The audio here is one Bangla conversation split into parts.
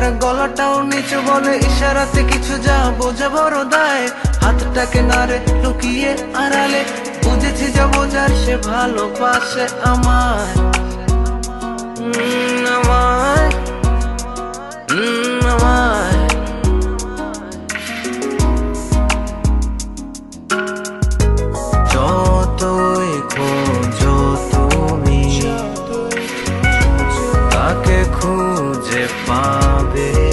তার গলাটাও নিচু বলে ইশারাতে কিছু যা বোঝা বড় দায়। হাতটাকে নারে লুকিয়ে আড়ালে, বুঝেছি যা বোঝার, সে ভালোবাসে আমায়। Bombay.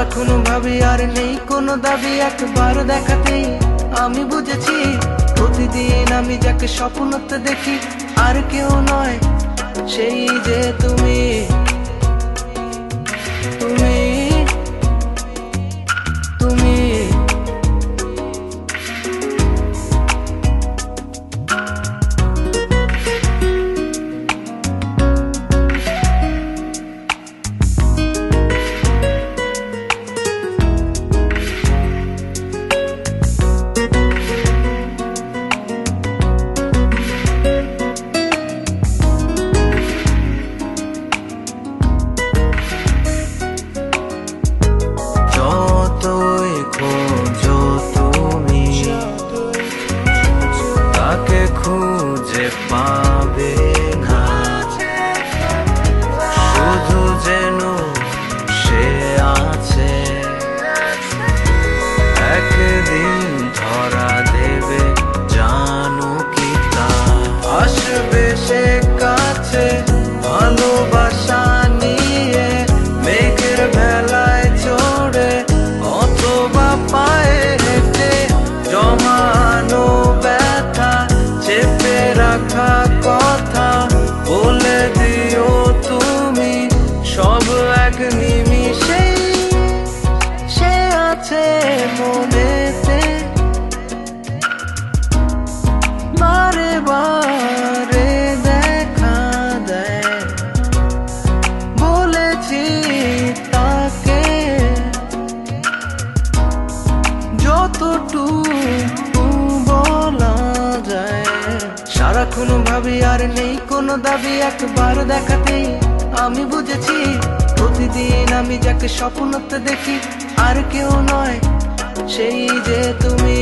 সারাক্ষণ ভাবি আর নেই কোনো দাবি। একবার দেখাতে আমি বুঝেছি, প্রতিদিন আমি যাকে স্বপ্নতে দেখি, আর কেউ নয় সেই যে তুমি। তুমি find সারাক্ষণ ভাবি আর নেই, কোনো দাবি একবার দেখাতে আমি বুঝেছি, প্রতিদিন আমি যাকে স্বপ্নতে দেখি আর কেউ নয়, সেই যে তুমি।